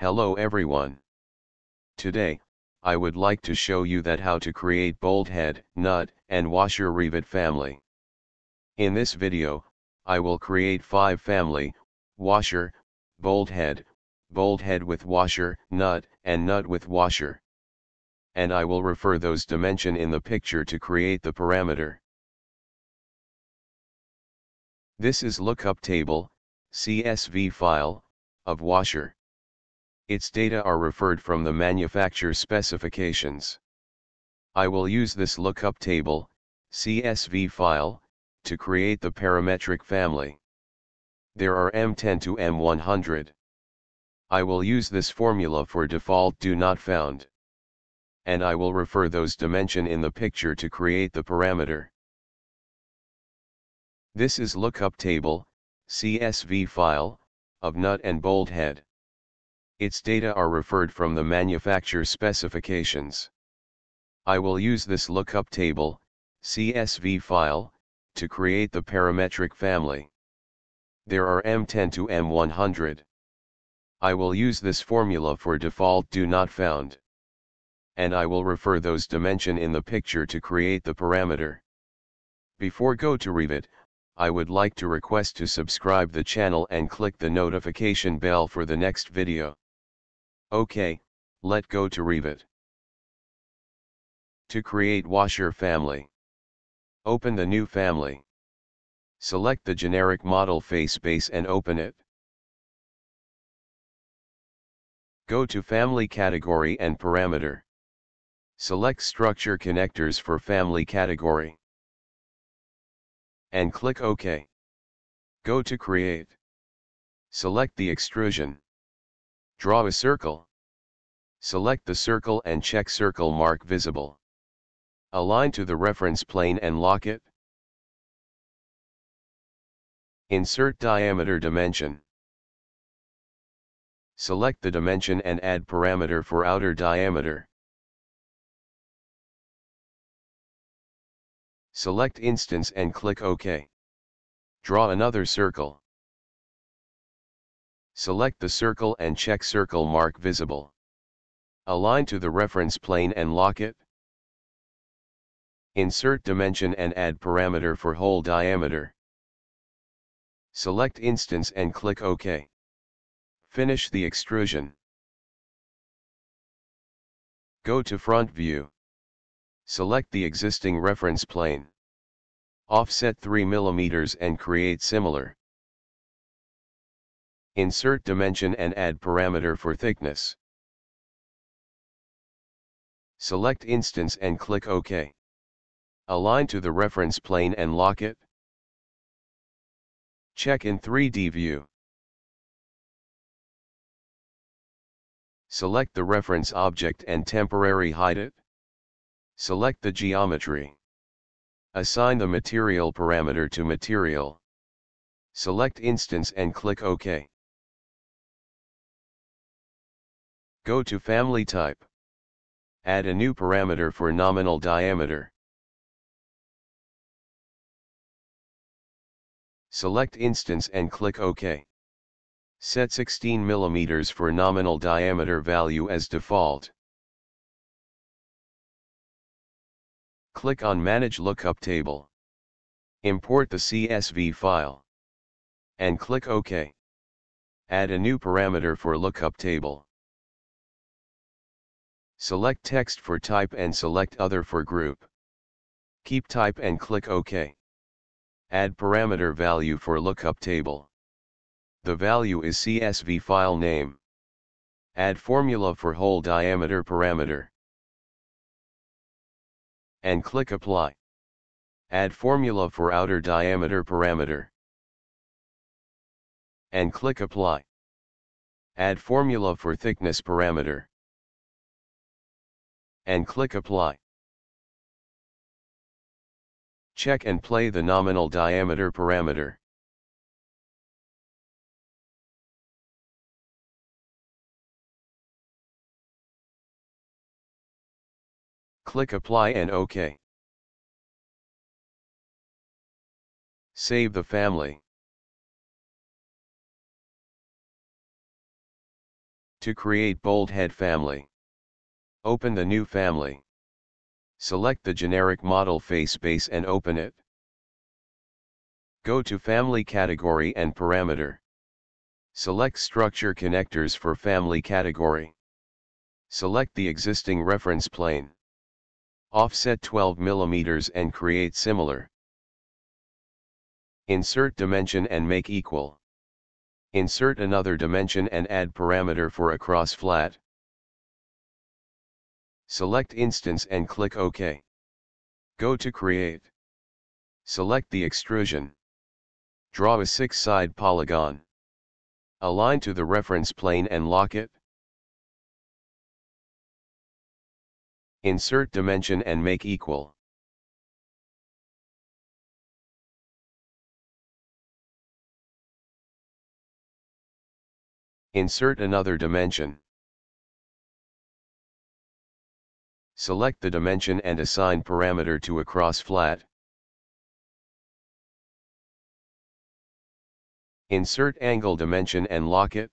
Hello everyone. Today, I would like to show you that how to create bolt head, nut, and washer Revit family. In this video, I will create 5 family, washer, bolt head, bolt head with washer, nut, and nut with washer. And I will refer those dimension in the picture to create the parameter. This is lookup table, CSV file, of washer. Its data are referred from the manufacturer specifications. I will use this lookup table, CSV file, to create the parametric family. There are M10 to M100. I will use this formula for default do not found. And I will refer those dimension in the picture to create the parameter. This is lookup table, CSV file, of nut and bolt head. Its data are referred from the manufacturer specifications. I will use this lookup table, CSV file, to create the parametric family. There are M10 to M100. I will use this formula for default do not found. And I will refer those dimension in the picture to create the parameter. Before go to Revit, I would like to request to subscribe the channel and click the notification bell for the next video. Okay, let go to Revit. To create washer family. Open the new family. Select the generic model face base and open it. Go to family category and parameter. Select structure connectors for family category and click OK. Go to Create. Select the extrusion. Draw a circle. Select the circle and check circle mark visible. Align to the reference plane and lock it. Insert diameter dimension. Select the dimension and add parameter for outer diameter. Select instance and click OK. Draw another circle. Select the circle and check circle mark visible. Align to the reference plane and lock it. Insert dimension and add parameter for hole diameter. Select instance and click OK. Finish the extrusion. Go to front view. Select the existing reference plane. Offset 3 mm and create similar. Insert dimension and add parameter for thickness. Select instance and click OK. Align to the reference plane and lock it. Check in 3D view. Select the reference object and temporary hide it. Select the geometry. Assign the material parameter to material. Select instance and click OK. Go to family type. Add a new parameter for nominal diameter. Select instance and click OK. Set 16 mm for nominal diameter value as default. Click on Manage Lookup Table. Import the CSV file. And click OK. Add a new parameter for lookup table. Select text for type and select other for group. Keep type and click OK. Add parameter value for lookup table. The value is CSV file name. Add formula for hole diameter parameter and click Apply. Add formula for outer diameter parameter. And click Apply. Add formula for thickness parameter. And click Apply. Check and play the nominal diameter parameter. Click Apply and OK. Save the family. To create bolt head family. Open the new family. Select the generic model face base and open it. Go to Family Category and Parameter. Select Structure Connectors for Family Category. Select the existing reference plane. Offset 12 mm and create similar. Insert dimension and make equal. Insert another dimension and add parameter for across flat. Select instance and click OK. Go to create. Select the extrusion. Draw a six-side polygon. Align to the reference plane and lock it. Insert dimension and make equal. Insert another dimension. Select the dimension and assign parameter to a cross flat. Insert angle dimension and lock it.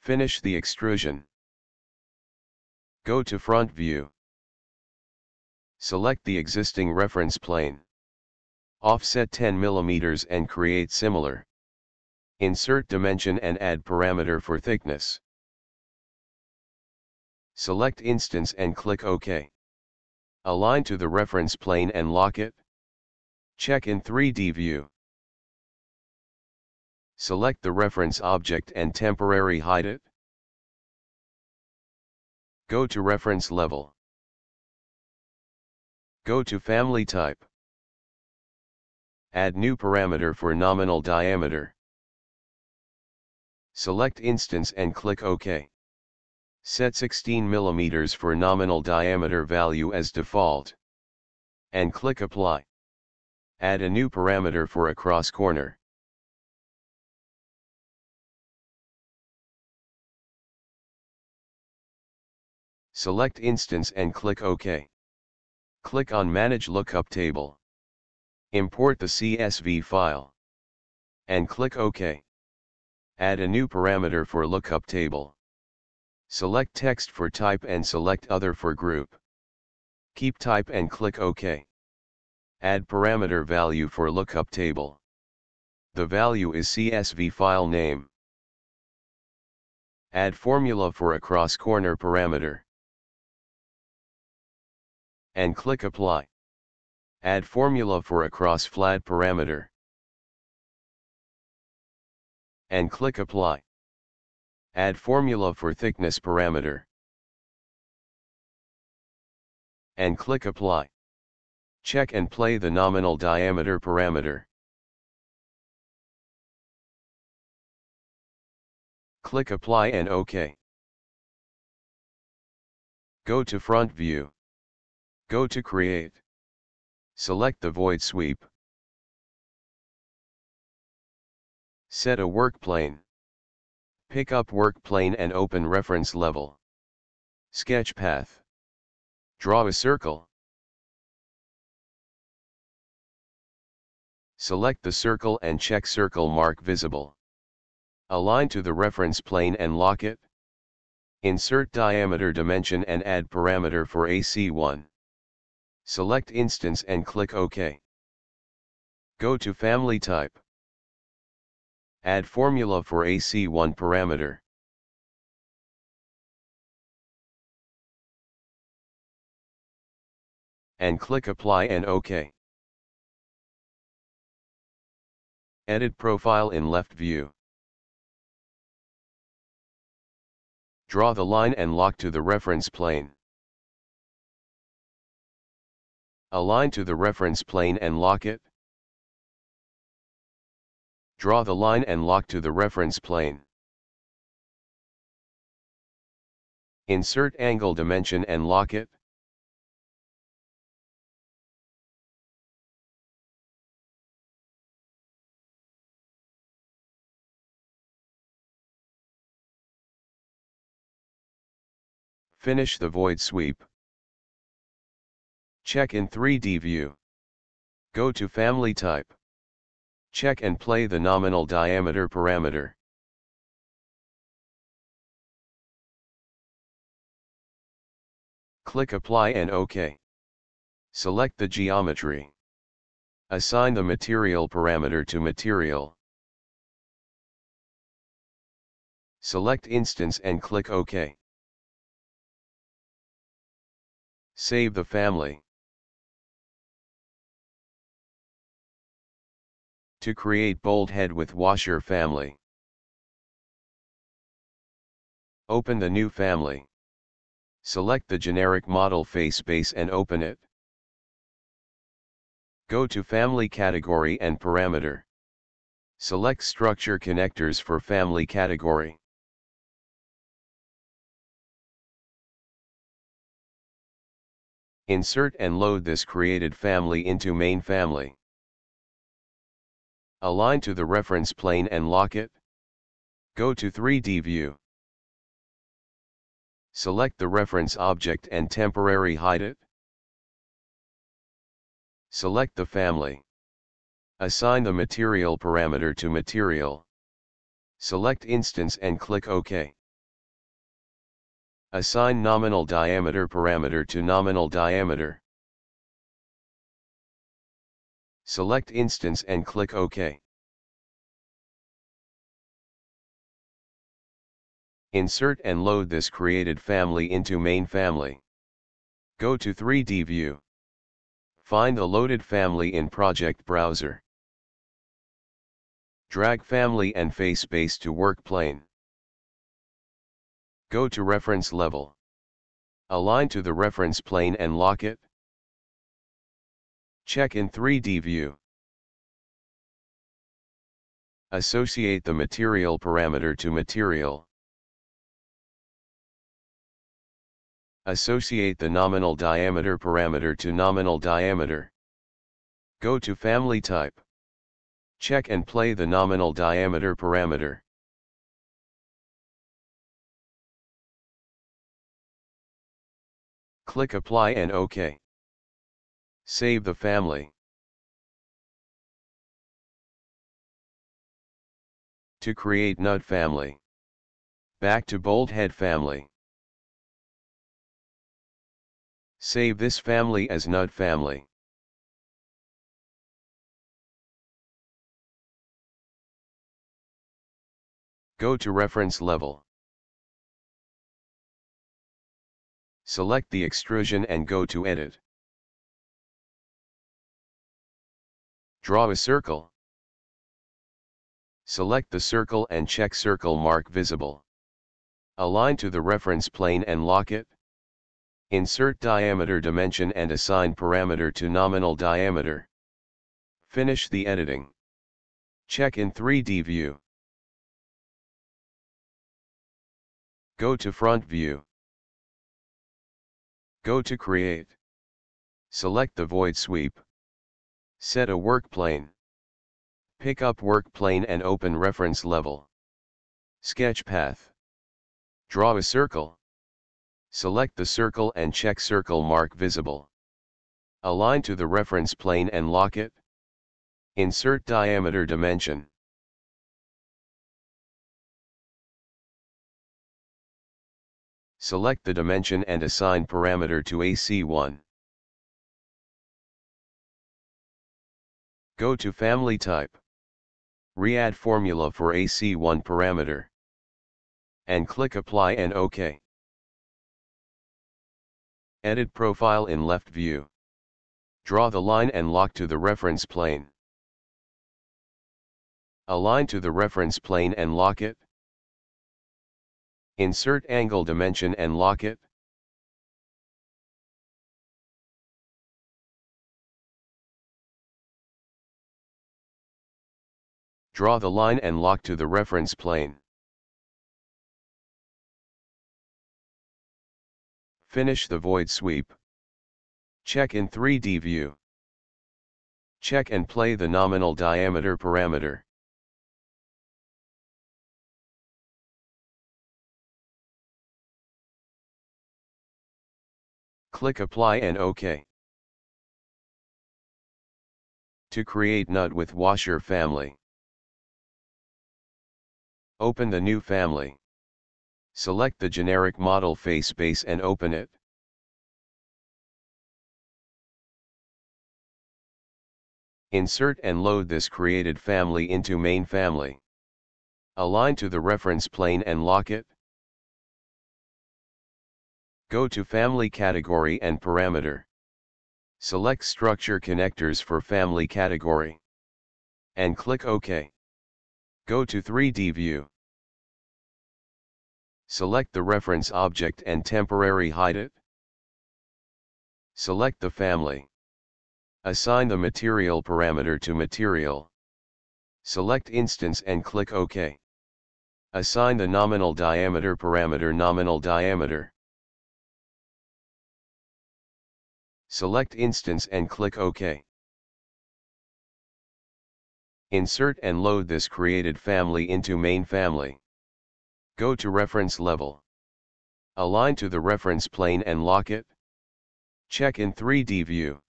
Finish the extrusion. Go to front view. Select the existing reference plane. Offset 10 mm and create similar. Insert dimension and add parameter for thickness. Select instance and click OK. Align to the reference plane and lock it. Check in 3D view. Select the reference object and temporary hide it. Go to reference level. Go to family type. Add new parameter for nominal diameter. Select instance and click OK. Set 16 mm for nominal diameter value as default. And click Apply. Add a new parameter for a cross corner. Select Instance and click OK. Click on Manage Lookup Table. Import the CSV file. And click OK. Add a new parameter for lookup table. Select text for type and select other for group. Keep type and click OK. Add parameter value for lookup table. The value is CSV file name. Add formula for a cross corner parameter. And click apply. Add formula for a cross flat parameter. And click apply. Add formula for thickness parameter. And click apply. Check and play the nominal diameter parameter. Click apply and OK. Go to front view. Go to create. Select the void sweep. Set a work plane. Pick up work plane and open reference level. Sketch path. Draw a circle. Select the circle and check circle mark visible. Align to the reference plane and lock it. Insert diameter dimension and add parameter for AC1. Select instance and click OK. Go to family type. Add formula for AC1 parameter. And click Apply and OK. Edit profile in left view. Draw the line and lock to the reference plane. Align to the reference plane and lock it. Draw the line and lock to the reference plane. Insert angle dimension and lock it. Finish the void sweep. Check in 3D view. Go to Family Type. Check and play the nominal diameter parameter. Click Apply and OK. Select the geometry. Assign the material parameter to material. Select Instance and click OK. Save the family. To create bolt head with washer family. Open the new family. Select the generic model face base and open it. Go to Family category and parameter. Select Structure connectors for family category. Insert and load this created family into main family. Align to the reference plane and lock it. Go to 3D view. Select the reference object and temporary hide it. Select the family. Assign the material parameter to material. Select instance and click OK. Assign nominal diameter parameter to nominal diameter. Select instance and click OK. Insert and load this created family into main family. Go to 3D view. Find the loaded family in project browser. Drag family and face base to work plane. Go to reference level. Align to the reference plane and lock it. Check in 3D view. Associate the material parameter to material. Associate the nominal diameter parameter to nominal diameter. Go to Family Type. Check and play the nominal diameter parameter. Click Apply and OK. Save the family. To create nut family. Back to bolt head family. Save this family as nut family. Go to reference level. Select the extrusion and go to edit. Draw a circle. Select the circle and check circle mark visible. Align to the reference plane and lock it. Insert diameter dimension and assign parameter to nominal diameter. Finish the editing. Check in 3D view. Go to front view. Go to create. Select the void sweep. Set a work plane. Pick up work plane and open reference level. Sketch path. Draw a circle. Select the circle and check circle mark visible. Align to the reference plane and lock it. Insert diameter dimension. Select the dimension and assign parameter to AC1. Go to Family Type. Re-add formula for AC1 parameter. And click Apply and OK. Edit profile in left view. Draw the line and lock to the reference plane. Align to the reference plane and lock it. Insert angle dimension and lock it. Draw the line and lock to the reference plane. Finish the void sweep. Check in 3D view. Check and play the nominal diameter parameter. Click Apply and OK. To create nut with washer family. Open the new family. Select the generic model face base and open it. Insert and load this created family into main family. Align to the reference plane and lock it. Go to Family Category and Parameter. Select Structure Connectors for Family Category. And click OK. Go to 3D View. Select the reference object and temporary hide it. Select the family. Assign the material parameter to material. Select instance and click OK. Assign the nominal diameter parameter nominal diameter. Select instance and click OK. Insert and load this created family into main family. Go to reference level. Align to the reference plane and lock it. Check in 3D view.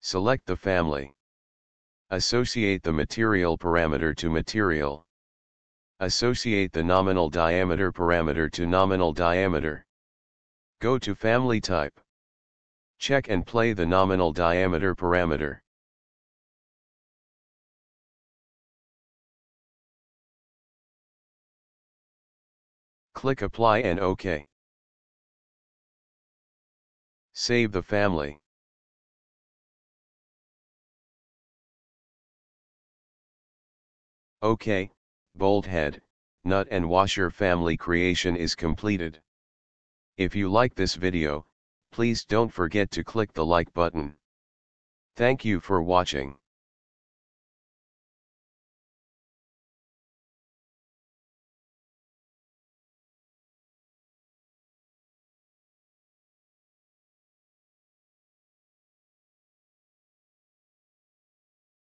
Select the family. Associate the material parameter to material. Associate the nominal diameter parameter to nominal diameter. Go to family type. Check and play the nominal diameter parameter. Click Apply and OK. Save the family. OK, bolt head, nut and washer family creation is completed. If you like this video, please don't forget to click the like button. Thank you for watching.